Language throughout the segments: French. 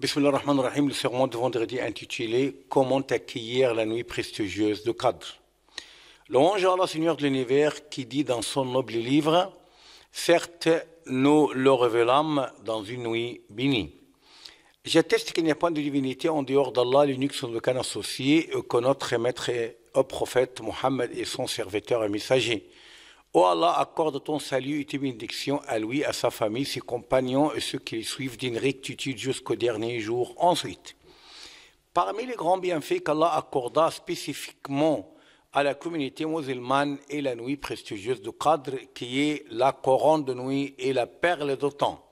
Bismillah ar-Rahman ar-Rahim, le sermon de vendredi intitulé Comment accueillir la nuit prestigieuse de Qadr. Louange à Allah, Seigneur de l'univers, qui dit dans son noble livre Certes, nous le révélâmes dans une nuit bénie. J'atteste qu'il n'y a pas de divinité en dehors d'Allah, l'unique sans aucun associé, que notre maître au prophète Mohammed et son serviteur et messager. Ô Allah, accorde ton salut et tes bénédictions à lui, à sa famille, ses compagnons et ceux qui le suivent d'une rectitude jusqu'au dernier jour. Ensuite, parmi les grands bienfaits qu'Allah accorda spécifiquement à la communauté musulmane est la nuit prestigieuse du Qadr, qui est la couronne de nuit et la perle temps.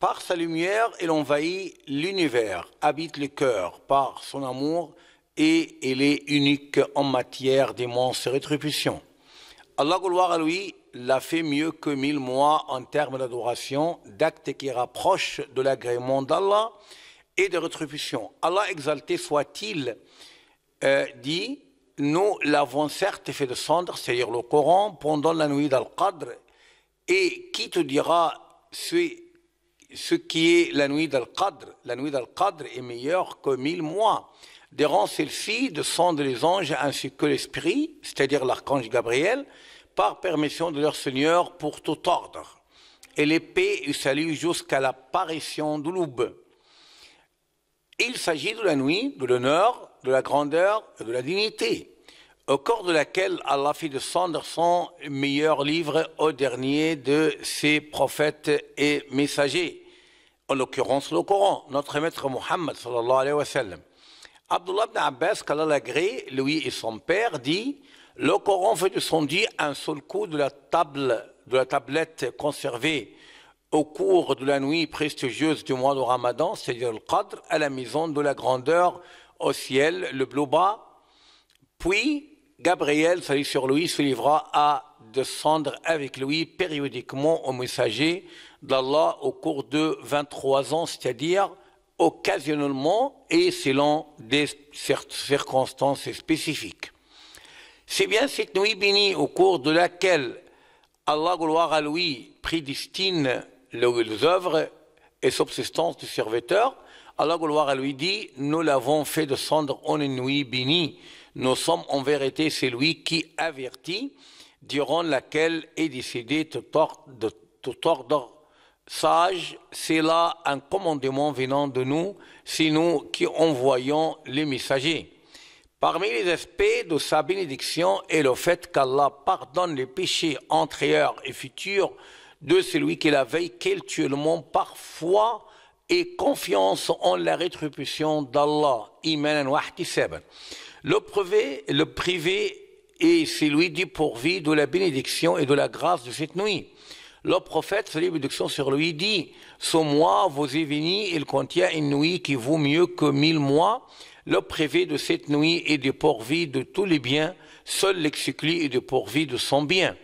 Par sa lumière, il envahit l'univers, habite le cœur par son amour et il est unique en matière d'immense rétribution. Allah, gloire à lui, l'a fait mieux que mille mois en termes d'adoration, d'actes qui rapprochent de l'agrément d'Allah et de rétribution. Allah exalté soit-il, euh, dit, nous l'avons certes fait descendre, c'est-à-dire le Coran, pendant la nuit d'Al-Qadr, et qui te dira ce, ce qui est la nuit d'Al-Qadr? La nuit d'Al-Qadr est meilleure que mille mois. Durant celle-ci descendent les anges ainsi que l'Esprit, c'est-à-dire l'archange Gabriel, par permission de leur Seigneur pour tout ordre. Et l'épée et salut jusqu'à l'apparition de l'aube. Il s'agit de la nuit, de l'honneur, de la grandeur et de la dignité, au cours de laquelle Allah fit descendre son meilleur livre au dernier de ses prophètes et messagers, en l'occurrence le Coran, notre maître Mohammed sallallahu alayhi wa sallam. Abdullah ibn Abbas, qu'Allah l'agré, lui et son père, dit Le Coran fait descendre un seul coup de la table, de la tablette conservée au cours de la nuit prestigieuse du mois de Ramadan, c'est-à-dire le Qadr, à la maison de la grandeur au ciel, le bleu bas. Puis, Gabriel, salut sur lui, se livra à descendre avec lui périodiquement au messager d'Allah au cours de 23 ans, c'est-à-dire occasionnellement et selon des circonstances spécifiques. C'est bien cette nuit bénie au cours de laquelle Allah, gloire à lui, prédestine les œuvres et subsistance du serviteur. Allah, gloire à lui, dit Nous l'avons fait descendre en une nuit bénie. Nous sommes en vérité celui qui avertit, durant laquelle est décidé tout ordre sage, c'est là un commandement venant de nous, c'est nous qui envoyons les messagers. Parmi les aspects de sa bénédiction est le fait qu'Allah pardonne les péchés antérieurs et futurs de celui qui la veille culturellement parfois et confiance en la rétribution d'Allah. Le privé, le privé est celui du pourvu de la bénédiction et de la grâce de cette nuit. Le prophète, salut bénédiction sur lui, dit Ce mois est venu, il contient une nuit qui vaut mieux que mille mois. Le privé de cette nuit est dépourvu de tous les biens, seul l'exclu est dépourvu de son bien.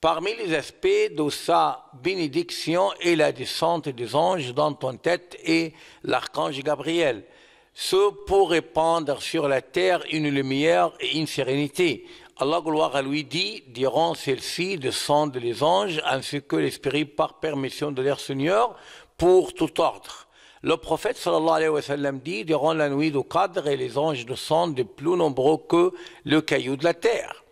Parmi les aspects de sa bénédiction est la descente des anges dans ton tête et l'archange Gabriel. Ce pour répandre sur la terre une lumière et une sérénité. Allah, gloire à lui, dit, diront celle-ci descendent les anges ainsi que l'Esprit par permission de leur Seigneur pour tout ordre. Le prophète sallallahu alayhi wa sallam dit, durant la nuit du cadre, et les anges descendent de plus nombreux que le caillou de la terre.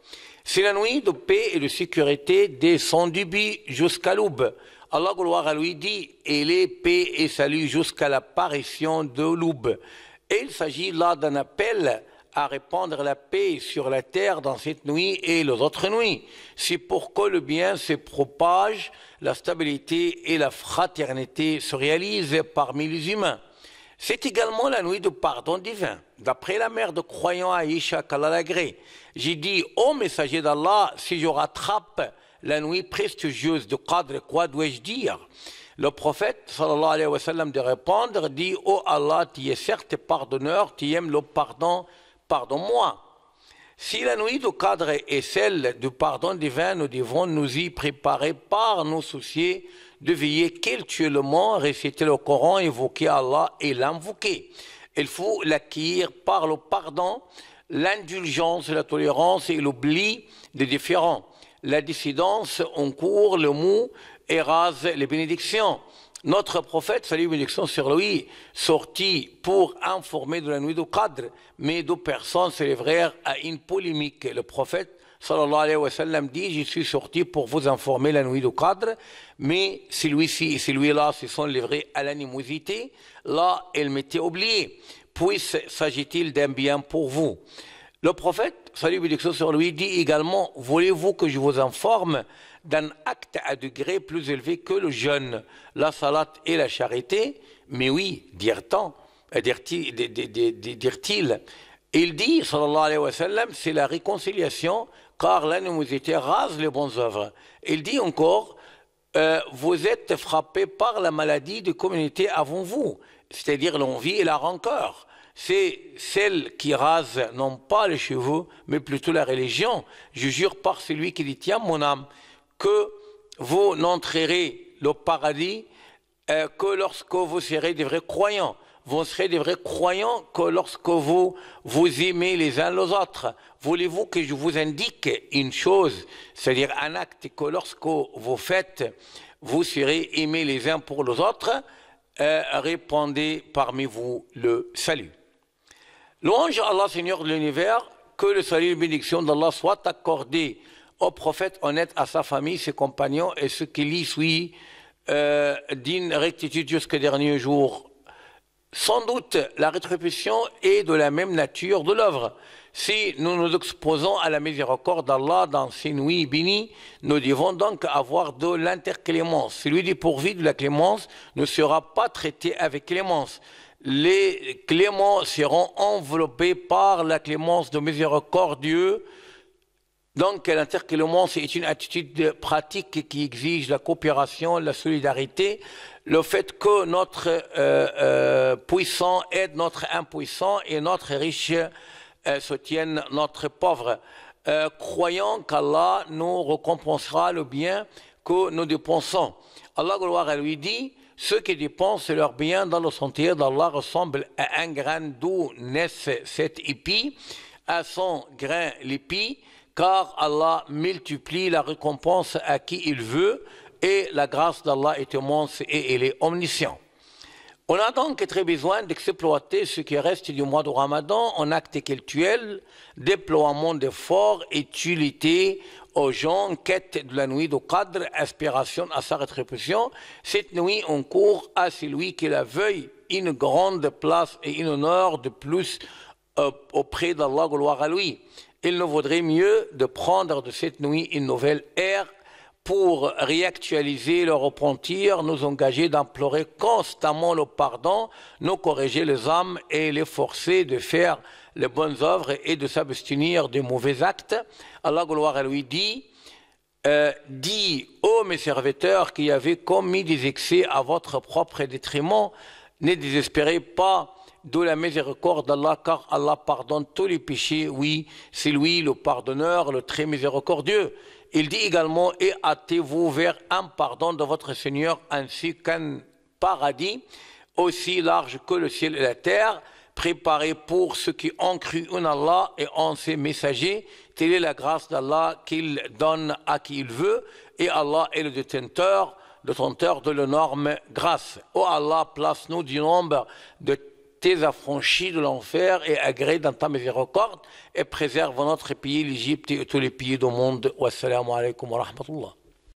C'est la nuit de paix et de sécurité des son début jusqu'à l'aube. Allah, gloire à lui, dit, et les paix et salut jusqu'à l'apparition de l'aube. Et il s'agit là d'un appel à répandre la paix sur la terre dans cette nuit et les autres nuits. C'est pour que le bien se propage, la stabilité et la fraternité se réalisent parmi les humains. C'est également la nuit de pardon divin. D'après la mère de croyants Aïcha Kalalagré, j'ai dit, ô messager d'Allah, si je rattrape la nuit prestigieuse de Qadr, quoi dois-je dire? Le prophète, sallallahu alayhi wa sallam, de répondre, dit, ô Allah, tu es certes pardonneur, tu aimes le pardon pardonne-moi. Si la nuit du cadre est celle du pardon divin, nous devons nous y préparer par nos soucier de veiller culturellement, réciter le Coran, évoquer Allah et l'invoquer. Il faut l'acquérir par le pardon, l'indulgence, la tolérance et l'oubli des différents. La dissidence en cours, le mot, érase les bénédictions. Notre prophète, salut bénédiction sur lui, sorti pour informer de la nuit du cadre, mais deux personnes s'élèvèrent à une polémique. Le prophète, sallallahu alayhi wa sallam, dit, je suis sorti pour vous informer la nuit du cadre, mais celui-ci et celui-là se sont livrés à l'animosité. Là, elle m'était oubliée. Puis s'agit-il d'un bien pour vous Le prophète, salut bénédiction sur lui, dit également, voulez-vous que je vous informe d'un acte à degré plus élevé que le jeûne, la salat et la charité Mais oui, dire-t-il, il dit, sallallahu alayhi wa sallam, c'est la réconciliation, car l'animosité rase les bonnes œuvres. Il dit encore, euh, vous êtes frappés par la maladie de communauté avant vous, c'est-à-dire l'envie et la rancœur. C'est celle qui rase non pas les cheveux, mais plutôt la religion. Je jure par celui qui dit, tiens mon âme, que vous n'entrerez le paradis euh, que lorsque vous serez des vrais croyants. Vous serez des vrais croyants que lorsque vous vous aimez les uns les autres. Voulez-vous que je vous indique une chose, c'est-à-dire un acte que lorsque vous faites, vous serez aimés les uns pour les autres euh, Répondez parmi vous le salut. Louange à Allah, Seigneur de l'univers, que le salut et la bénédiction d'Allah soient accordés au prophète honnête, à sa famille, ses compagnons et ceux qui l'y suivent euh, d'une rectitude jusqu'au dernier jour. Sans doute, la rétribution est de la même nature de l'œuvre. Si nous nous exposons à la miséricorde d'Allah dans ces nuits bénies, nous devons donc avoir de l'interclémence. Celui dépourvu de la clémence ne sera pas traité avec clémence. Les cléments seront enveloppés par la clémence de miséricordieux donc l'interclément, c'est une attitude pratique qui exige la coopération, la solidarité, le fait que notre euh, euh, puissant aide notre impuissant et notre riche euh, soutienne notre pauvre, croyant qu'Allah nous récompensera le bien que nous dépensons. Allah gloire lui dit, ceux qui dépensent leur bien dans le sentier d'Allah ressemblent à un grain d'où naissent cette épi, à son grain l'épi, car Allah multiplie la récompense à qui il veut et la grâce d'Allah est immense et il est omniscient. On a donc très besoin d'exploiter ce qui reste du mois de Ramadan en acte cultuel, déploiement d'efforts, utilité aux gens, quête de la nuit de cadre, aspiration à sa rétribution. Cette nuit, on court à celui qui la veuille une grande place et un honneur de plus euh, auprès d'Allah, gloire à lui il nous vaudrait mieux de prendre de cette nuit une nouvelle ère pour réactualiser le repentir, nous engager d'implorer constamment le pardon, nous corriger les âmes et les forcer de faire les bonnes œuvres et de s'abstenir des mauvais actes. Allah gloire à lui dit, euh, dit, ô mes serviteurs qui avez commis des excès à votre propre détriment, ne désespérez pas de la miséricorde d'Allah, car Allah pardonne tous les péchés. Oui, c'est lui le pardonneur, le très miséricordieux. Il dit également, et hâtez-vous vers un pardon de votre Seigneur, ainsi qu'un paradis aussi large que le ciel et la terre, préparé pour ceux qui ont cru en Allah et en ses messagers. Telle est la grâce d'Allah qu'il donne à qui il veut, et Allah est le détenteur, de l'énorme grâce. Oh Allah, place-nous du nombre de tes affranchis de l'enfer et agrée dans ta miséricorde et préserve notre pays, l'Égypte et tous les pays du monde. Wassalamu alaikum wa rahmatullah.